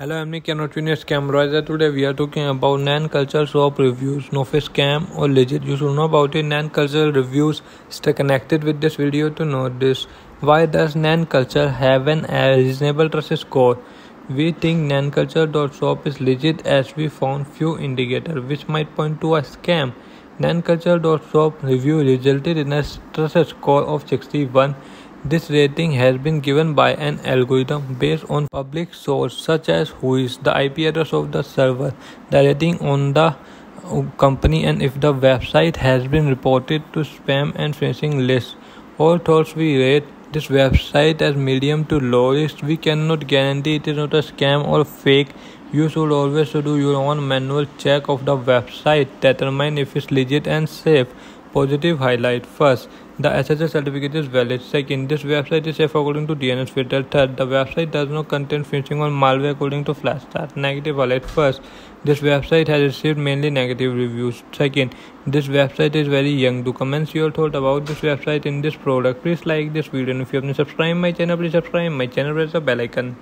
Hello, I'm Nick and Scam Camera. Today we are talking about Nen Culture Shop reviews. No fish scam or legit. You should know about it. Nen Culture reviews. Stay connected with this video to know this. Why does Nen Culture have an reasonable trust score? We think nenculture.shop is legit as we found few indicators which might point to a scam. Nenculture.shop review resulted in a trust score of 61 this rating has been given by an algorithm based on public source such as WHOIS the IP address of the server, the rating on the uh, company and if the website has been reported to spam and phishing lists. All thoughts we rate this website as medium to low risk. We cannot guarantee it is not a scam or fake. You should always do your own manual check of the website, determine if it's legit and safe. Positive highlight First, the SSL certificate is valid. Second, this website is safe according to DNS filter. Third, the website does not contain phishing or malware according to Flashstart. Negative highlight First, this website has received mainly negative reviews. Second, this website is very young. Do comments your thought about this website in this product. Please like this video and if you haven't subscribed my channel, please subscribe my channel. Press the bell icon.